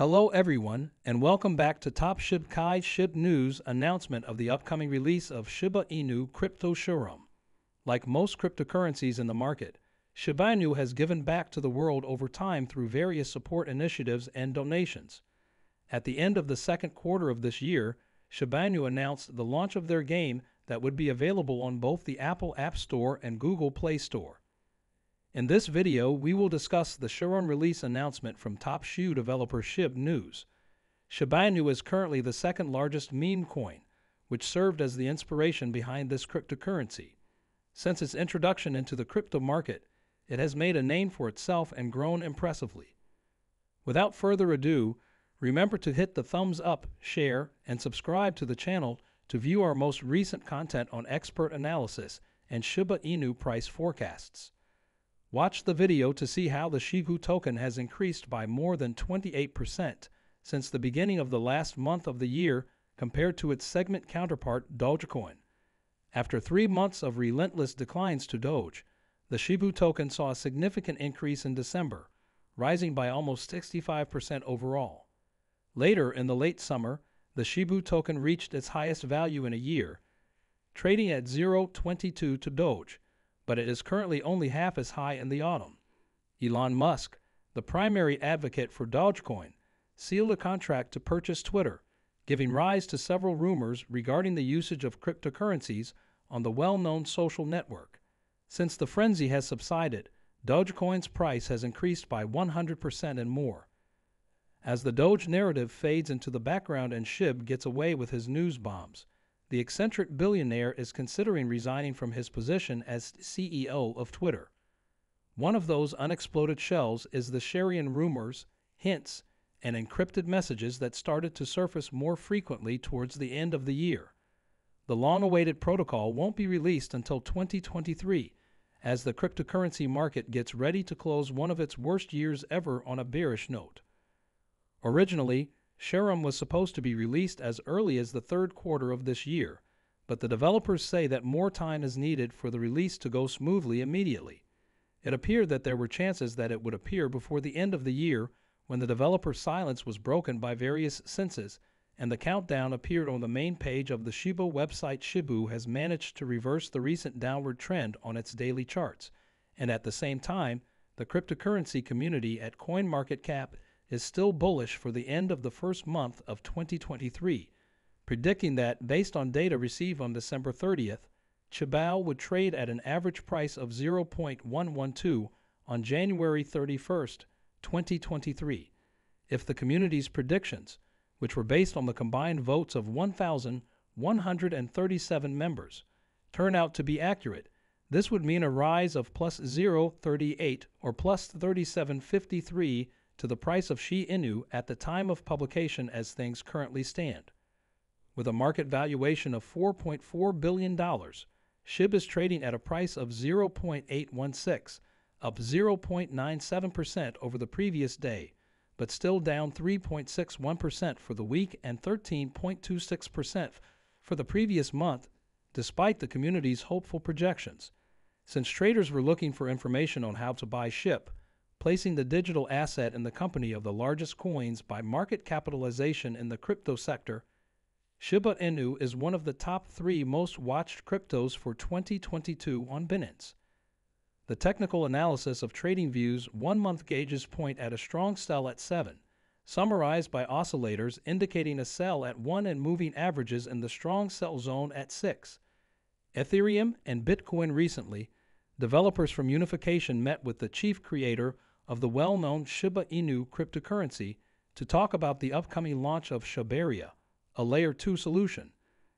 Hello, everyone, and welcome back to Top Shib Kai Shib News announcement of the upcoming release of Shiba Inu Crypto Shibarium. Like most cryptocurrencies in the market, Shiba Inu has given back to the world over time through various support initiatives and donations. At the end of the second quarter of this year, Shiba Inu announced the launch of their game that would be available on both the Apple App Store and Google Play Store. In this video, we will discuss the Shibarium release announcement from top shoe developer Shib News. Shiba Inu is currently the second largest meme coin, which served as the inspiration behind this cryptocurrency. Since its introduction into the crypto market, it has made a name for itself and grown impressively. Without further ado, remember to hit the thumbs up, share, and subscribe to the channel to view our most recent content on expert analysis and Shiba Inu price forecasts. Watch the video to see how the Shibu token has increased by more than 28% since the beginning of the last month of the year compared to its segment counterpart Dogecoin. After three months of relentless declines to Doge, the Shibu token saw a significant increase in December, rising by almost 65% overall. Later in the late summer, the Shibu token reached its highest value in a year, trading at 0.22 to Doge but it is currently only half as high in the autumn. Elon Musk, the primary advocate for Dogecoin, sealed a contract to purchase Twitter, giving rise to several rumors regarding the usage of cryptocurrencies on the well known social network. Since the frenzy has subsided, Dogecoin's price has increased by 100% and more. As the Doge narrative fades into the background and Shib gets away with his news bombs, the eccentric billionaire is considering resigning from his position as CEO of Twitter. One of those unexploded shells is the Sharian rumors, hints, and encrypted messages that started to surface more frequently towards the end of the year. The long awaited protocol won't be released until 2023 as the cryptocurrency market gets ready to close one of its worst years ever on a bearish note. Originally, Shibarium was supposed to be released as early as the third quarter of this year, but the developers say that more time is needed for the release to go smoothly immediately. It appeared that there were chances that it would appear before the end of the year when the developer silence was broken by various senses and the countdown appeared on the main page of the Shiba website Shibu has managed to reverse the recent downward trend on its daily charts, and at the same time, the cryptocurrency community at CoinMarketCap is still bullish for the end of the first month of 2023, predicting that, based on data received on December 30th, Chibao would trade at an average price of 0.112 on January 31st, 2023, if the community's predictions, which were based on the combined votes of 1,137 members, turn out to be accurate. This would mean a rise of plus 0.38 or plus 37.53 to the price of Shi Inu at the time of publication as things currently stand. With a market valuation of $4.4 billion, SHIB is trading at a price of 0.816, up 0.97% over the previous day, but still down 3.61% for the week and 13.26% for the previous month, despite the community's hopeful projections. Since traders were looking for information on how to buy SHIB, placing the digital asset in the company of the largest coins by market capitalization in the crypto sector, Shiba Inu is one of the top three most watched cryptos for 2022 on Binance. The technical analysis of TradingView's one month gauges point at a strong sell at 7, summarized by oscillators indicating a sell at 1 and moving averages in the strong sell zone at 6. Ethereum and Bitcoin recently, developers from Unification met with the chief creator of the well known Shiba Inu cryptocurrency to talk about the upcoming launch of Shibarium, a Layer 2 solution.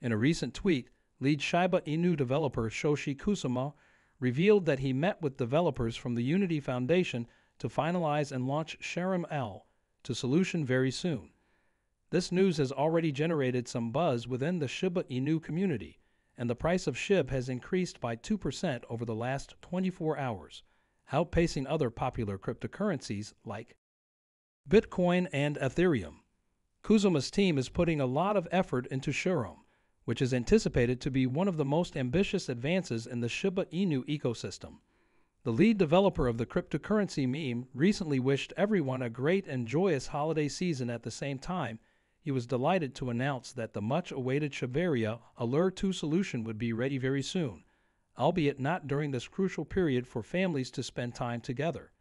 In a recent tweet, lead Shiba Inu developer Shytoshi Kusama revealed that he met with developers from the Unity Foundation to finalize and launch Shibarium L to solution very soon. This news has already generated some buzz within the Shiba Inu community, and the price of SHIB has increased by 2% over the last 24 hours outpacing other popular cryptocurrencies like Bitcoin and Ethereum. Kusama's team is putting a lot of effort into Shibarium, which is anticipated to be one of the most ambitious advances in the Shiba Inu ecosystem. The lead developer of the cryptocurrency meme recently wished everyone a great and joyous holiday season at the same time. He was delighted to announce that the much awaited Shiberia Allure 2 solution would be ready very soon, albeit not during this crucial period for families to spend time together.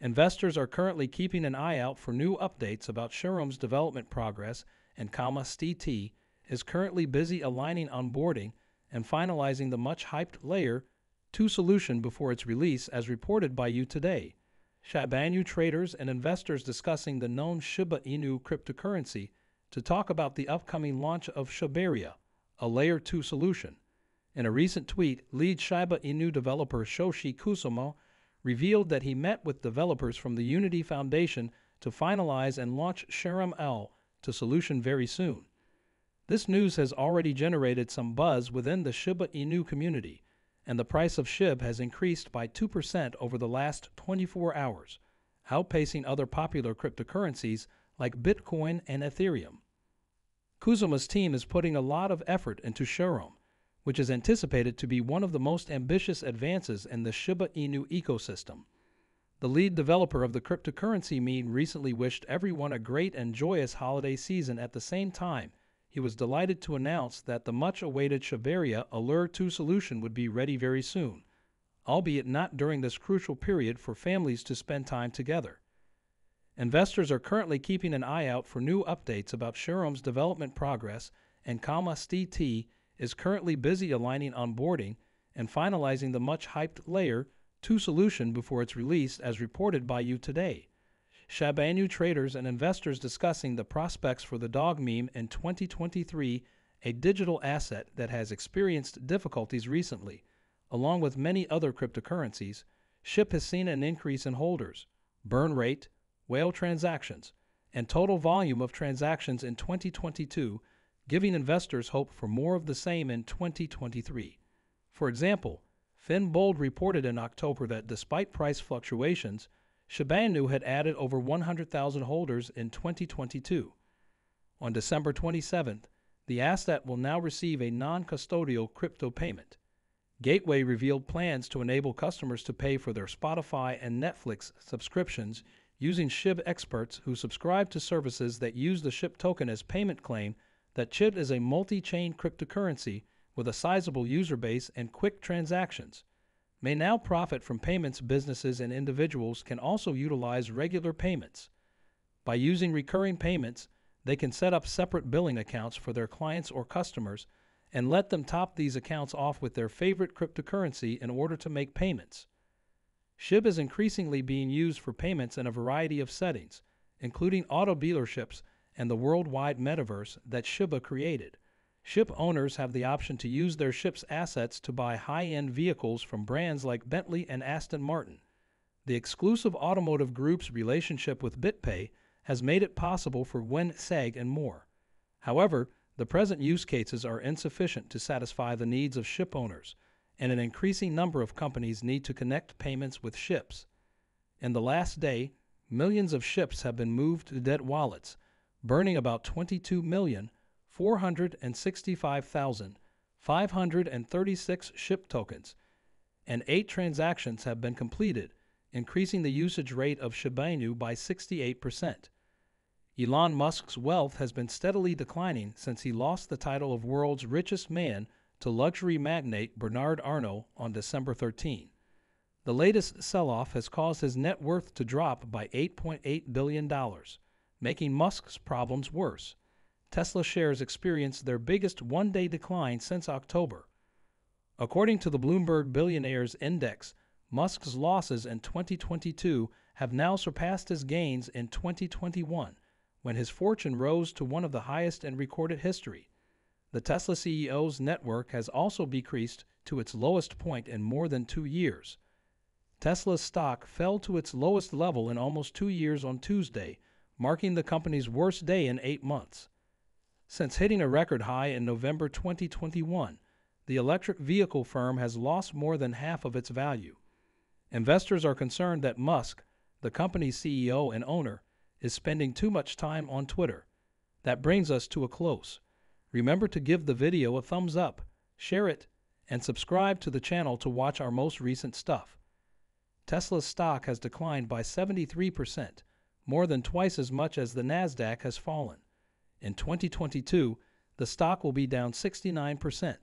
Investors are currently keeping an eye out for new updates about Shurum's development progress, and Comma STT is currently busy aligning onboarding and finalizing the much hyped Layer 2 solution before its release, as reported by you today. Shiba Inu traders and investors discussing the known Shiba Inu cryptocurrency to talk about the upcoming launch of Shibarium, a Layer 2 solution. In a recent tweet, lead Shiba Inu developer Shytoshi Kusama revealed that he met with developers from the Unity Foundation to finalize and launch Sharam L to solution very soon. This news has already generated some buzz within the Shiba Inu community, and the price of SHIB has increased by 2% over the last 24 hours, outpacing other popular cryptocurrencies like Bitcoin and Ethereum. Kusama's team is putting a lot of effort into Shurum, which is anticipated to be one of the most ambitious advances in the Shiba Inu ecosystem. The lead developer of the cryptocurrency meme recently wished everyone a great and joyous holiday season at the same time. He was delighted to announce that the much awaited Shiberia Allure 2 solution would be ready very soon, albeit not during this crucial period for families to spend time together. Investors are currently keeping an eye out for new updates about Shurum's development progress, and Kamas DT is currently busy aligning onboarding and finalizing the much hyped Layer 2 solution before its release, as reported by you today. Shiba Inu traders and investors discussing the prospects for the dog meme in 2023, a digital asset that has experienced difficulties recently. Along with many other cryptocurrencies, SHIB has seen an increase in holders, burn rate, whale transactions, and total volume of transactions in 2022 giving investors hope for more of the same in 2023. For example, Finbold reported in October that despite price fluctuations, Shiba Inu had added over 100,000 holders in 2022. On December 27th, the asset will now receive a non custodial crypto payment. Gateway revealed plans to enable customers to pay for their Spotify and Netflix subscriptions using SHIB experts who subscribe to services that use the SHIB token as payment claim that SHIB is a multi-chain cryptocurrency with a sizable user base and quick transactions, may now profit from payments businesses and individuals can also utilize regular payments. By using recurring payments, they can set up separate billing accounts for their clients or customers and let them top these accounts off with their favorite cryptocurrency in order to make payments. SHIB is increasingly being used for payments in a variety of settings, including auto dealerships and the worldwide metaverse that Shiba created. SHIB owners have the option to use their SHIB's assets to buy high end vehicles from brands like Bentley and Aston Martin. The exclusive automotive group's relationship with BitPay has made it possible for WinSeg and more. However, the present use cases are insufficient to satisfy the needs of SHIB owners, and an increasing number of companies need to connect payments with SHIBs. In the last day, millions of SHIBs have been moved to dead wallets burning about 22,465,536 SHIB tokens, and eight transactions have been completed, increasing the usage rate of Shiba Inu by 68%. Elon Musk's wealth has been steadily declining since he lost the title of world's richest man to luxury magnate Bernard Arnault on December 13. The latest sell off has caused his net worth to drop by $8.8 billion making Musk's problems worse. Tesla shares experienced their biggest one day decline since October. According to the Bloomberg Billionaires Index, Musk's losses in 2022 have now surpassed his gains in 2021, when his fortune rose to one of the highest in recorded history. The Tesla CEO's network has also decreased to its lowest point in more than two years. Tesla's stock fell to its lowest level in almost two years on Tuesday marking the company's worst day in eight months. Since hitting a record high in November 2021, the electric vehicle firm has lost more than half of its value. Investors are concerned that Musk, the company's CEO and owner, is spending too much time on Twitter. That brings us to a close. Remember to give the video a thumbs up, share it, and subscribe to the channel to watch our most recent stuff. Tesla's stock has declined by 73%, more than twice as much as the Nasdaq has fallen. In 2022, the stock will be down 69%.